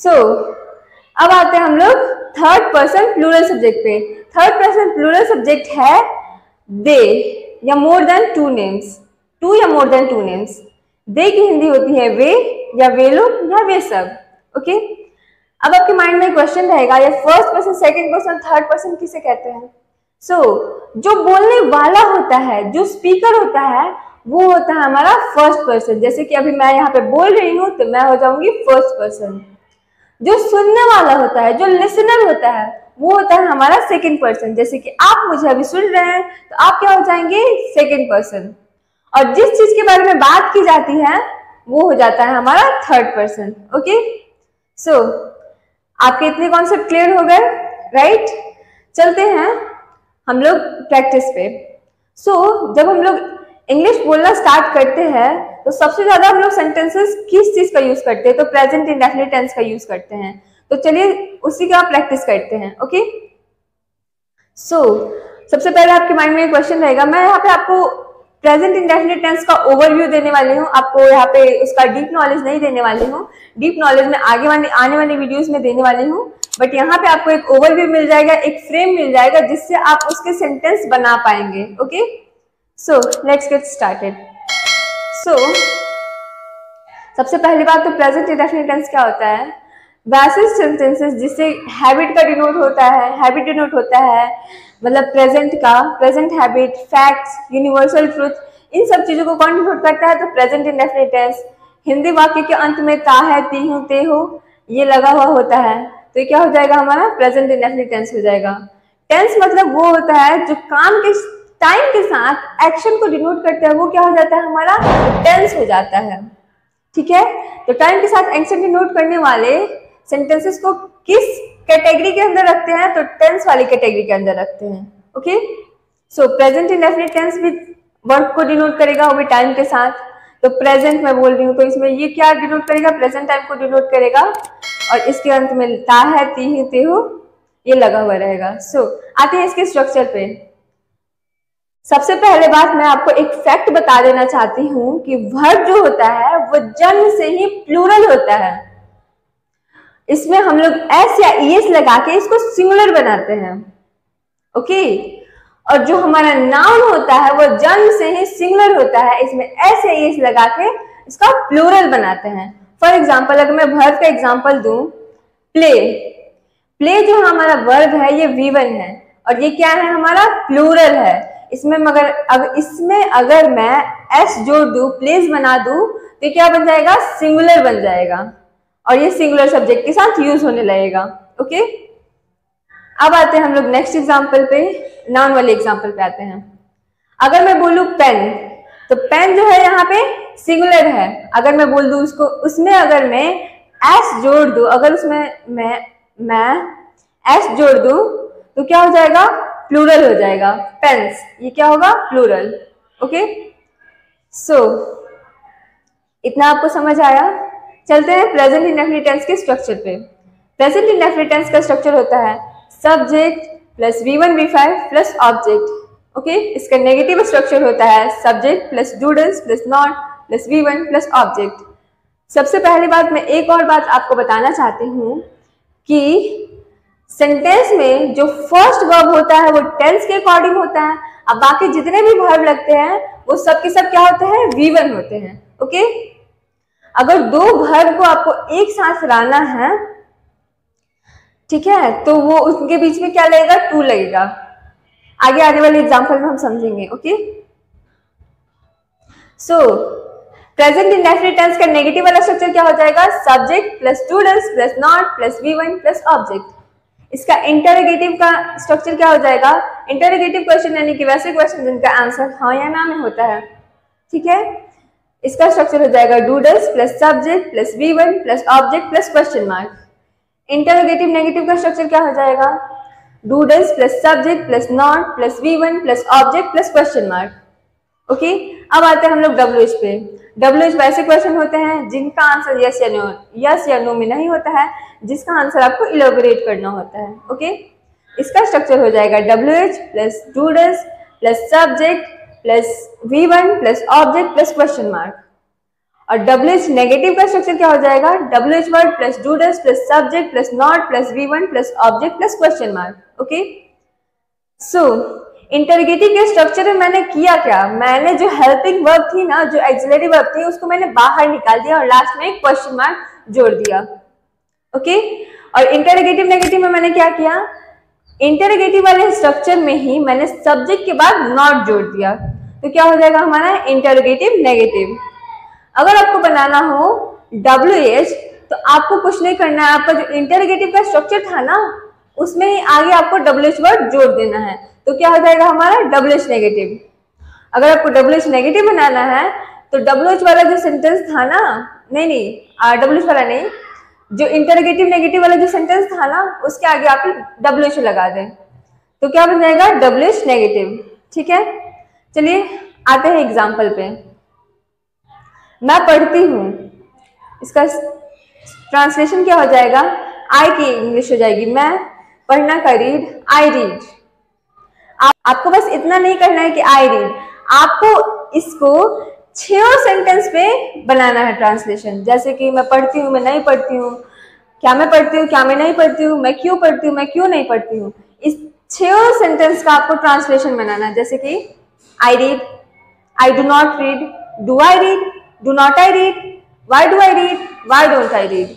सो so, अब आते हैं हम लोग थर्ड पर्सन प्लूरल सब्जेक्ट पे। थर्ड पर्सन प्लूरल सब्जेक्ट है दे या more than two names two या more than two names they की हिंदी होती है वे या वे लोग या वे सब। Okay okay? अब आपके माइंड में क्वेश्चन रहेगा या first person second person third person किसे कहते हैं? सो so, जो बोलने वाला होता है जो स्पीकर होता है वो होता है हमारा फ़र्स्ट पर्सन जैसे कि अभी मैं यहाँ पे बोल रही हूँ तो मैं हो जाऊँगी फ़र्स्ट पर्सन जो सुनने वाला होता है जो लिसनर होता है वो होता है हमारा सेकेंड पर्सन जैसे कि आप मुझे अभी सुन रहे हैं तो आप क्या हो जाएँगे? सेकेंड पर्सन और जिस चीज़ के बारे में बात की जाती है वो हो जाता है हमारा थर्ड पर्सन ओके सो आपके इतने कॉन्सेप्ट क्लियर हो गए राइट चलते हैं हम लोग प्रैक्टिस पे. सो so, जब हम लोग इंग्लिश बोलना स्टार्ट करते हैं तो सबसे ज़्यादा हम लोग सेंटेंसेस किस चीज़ का यूज़ करते हैं? तो प्रेजेंट इंडेफिनिट टेंस का यूज़ करते हैं। तो चलिए उसी का प्रैक्टिस करते हैं ओके सो so, सबसे पहले आपके माइंड में क्वेश्चन रहेगा। मैं यहाँ पे आपको प्रेजेंट इंडेफिनिट टेंस का ओवरव्यू देने वाली हूँ। आपको यहाँ पे उसका डीप नॉलेज नहीं देने वाली हूँ। डीप नॉलेज में आगे वाली आने वाले वीडियोस में देने वाली हूँ। बट यहाँ पे आपको एक ओवरव्यू मिल जाएगा एक फ्रेम मिल जाएगा जिससे आप उसके सेंटेंस बना पाएँगे okay so let's get started so so, सबसे पहली बात तो प्रेजेंट इंडेफिनिट टेंस क्या होता है? वैसे सेंटेंसेस जिससे हैबिट का डिनोट होता है हैबिट डिनोट होता है मतलब प्रेजेंट का present habit facts universal truth इन सब चीज़ों को कौन डिनोट करता है तो प्रेजेंट इंडेफिनिट टेंस हिंदी वाक्य के अंत में ता है ती हूँ ते हो ये लगा हुआ होता है। तो क्या हो जाएगा हमारा? प्रेजेंट इंडेफिनिट टेंस हो जाएगा। टेंस मतलब वो होता है जो काम के टाइम के साथ एक्शन को डिनोट करते हैं वो क्या हो जाता है? हमारा टेंस हो जाता है। ठीक है? तो टाइम के साथ एक्शन डिनोट करने वाले सेंटेंसेस को किस कैटेगरी के अंदर रखते हैं? तो टेंस वाली कैटेगरी के अंदर रखते हैं। Okay so present indefinite tense भी वर्क को डिनोट करेगा वो भी टाइम के साथ। तो प्रेजेंट मैं बोल रही हूँ तो इसमें ये क्या डिनोट करेगा? प्रेजेंट टाइम को डिनोट करेगा। और इसके अंत में ता है ती ही ते हो ये लगा हुआ रहेगा। सो so, आते हैं इसके स्ट्रक्चर पे। सबसे पहले बात मैं आपको एक फैक्ट बता देना चाहती हूँ कि वर्ब जो होता है, वो जन्म से ही प्लूरल होता है। इसमें हम लोग एस या ईएस लगा के इसको सिंगुलर बनाते हैं। ओके और जो हमारा नाउन होता है, वो जन्म से ही सिंगुलर होता है। इसमें एस या ईएस लगा के इसका प्लूरल बनाते हैं। फॉर एग्ज़ाम्पल अगर मैं वर्ब का एग्ज़ाम्पल दू प्ले प्ले जो हमारा वर्ब है, ये वीवन है। और ये क्या है? हमारा प्लूरल है। इसमें मगर अगर इसमें अगर मैं एस जोड़ दू प्लेस बना दू तो क्या बन जाएगा? सिंगुलर बन जाएगा। और ये सिंगुलर सब्जेक्ट के साथ यूज़ होने लगेगा। ओके अब आते हैं हम लोग नेक्स्ट एग्ज़ाम्पल पे। नाउन वाले एग्ज़ाम्पल पे आते हैं। अगर मैं बोलू पेन तो पेन जो है यहाँ पे सिंगुलर है। अगर मैं बोल दू उसको, उसमें अगर मैं एस जोड़ दू, अगर उसमें मैं मैं एस जोड़ दू तो क्या हो जाएगा? प्लूरल हो जाएगा. पेन्स ये क्या होगा? प्लूरल ओके सो इतना आपको समझ आया? चलते हैं प्रेजेंट इंडेफिनिट टेंस के स्ट्रक्चर पे. प्रेजेंट इंडेफिनिट टेंस का स्ट्रक्चर होता है subject plus V one V five plus object okay इसका नेगेटिव स्ट्रक्चर होता है subject plus do does plus not plus V one plus object सबसे पहली बात मैं एक और बात आपको बताना चाहती हूँ कि सेंटेंस में जो फ़र्स्ट वर्ब होता है, वो टेंस के अकॉर्डिंग होता है। अब बाकी जितने भी वर्ब लगते हैं, वो सब के सब क्या होते हैं? वी वन होते हैं ओके अगर दो घर को आपको एक साथ लाना है, ठीक है तो वो उनके बीच में क्या लगेगा? टू लगेगा। आगे आने वाले एग्ज़ाम्पल में हम समझेंगे okay so present in indefinite tense का नेगेटिव वाला स्ट्रक्चर क्या हो जाएगा? Subject plus do does plus not plus V one plus object इसका इंटरोगेटिव का स्ट्रक्चर क्या हो जाएगा? इंटरोगेटिव क्वेश्चन यानी कि वैसे क्वेश्चन जिनका आंसर हाँ या ना में होता है। ठीक है? इसका स्ट्रक्चर हो जाएगा do does plus subject plus V one plus object plus question mark interrogative negative का स्ट्रक्चर क्या हो जाएगा? Do does plus subject plus not plus V one plus object plus question mark okay अब आते हैं हम लोग डब्ल्यू एच पे। डब्ल्यू एच वैसे क्वेश्चन होते हैं जिनका आंसर यस या नो यस या नो में नहीं होता है, जिसका आंसर आपको इलेबोरेट करना होता है ओके इसका स्ट्रक्चर हो जाएगा W H plus do does plus subject plus V one plus object plus question mark और डब्ल्यू एच नेगेटिव का स्ट्रक्चर क्या हो जाएगा? W H word plus do does plus subject plus not plus V one plus object plus question mark okay so interrogative के structure में मैंने किया क्या? मैंने जो हेल्पिंग वर्ब थी ना, जो एक्सिलरी वर्ब थी, उसको मैंने बाहर निकाल दिया और लास्ट में एक क्वेश्चन मार्क जोड़ दिया। ओके और इंटरगेटिव नेगेटिव में मैंने क्या किया? इंटरगेटिव वाले स्ट्रक्चर में ही मैंने सब्जेक्ट के बाद नॉट जोड़ दिया। तो क्या हो जाएगा हमारा? इंटरोगेटिव नेगेटिव अगर आपको बनाना हो डब्ल्यू एच तो आपको कुछ नहीं करना है। आपका जो इंटरोगेटिव का स्ट्रक्चर था ना, उसमें ही आगे आपको डब्ल्यू एच वर्ड जोड़ देना है। तो क्या हो जाएगा हमारा? डब्ल्यू एच नेगेटिव अगर आपको डब्ल्यू एच नेगेटिव बनाना है तो डब्ल्यू एच वाला जो सेंटेंस था ना, नहीं नहीं डब्ल्यू एच वाला नहीं, जो इंटरगेटिव नेगेटिव वाला जो सेंटेंस था ना, उसके आगे आप डब्ल्यू एच लगा दें। तो क्या बन जाएगा? डब्ल्यू एच नेगेटिव ठीक है? चलिए, आते हैं एग्ज़ाम्पल पे। मैं पढ़ती हूँ। इसका ट्रांसलेशन क्या हो जाएगा? आई की इंग्लिश हो जाएगी। मैं पढ़ना का रीड आई रीड आप, आपको बस इतना नहीं करना है कि आई रीड आपको इसको छो सेंटेंस पे बनाना है ट्रांसलेशन जैसे कि मैं पढ़ती हूँ मैं नहीं पढ़ती हूँ. क्या मैं पढ़ती हूँ क्या मैं नहीं पढ़ती हूँ मैं क्यों पढ़ती हूँ मैं क्यों नहीं पढ़ती हूँ. इस छो सेंटेंस का आपको ट्रांसलेशन बनाना है. जैसे कि I read I do not read do I read do not I read why do I read why don't I read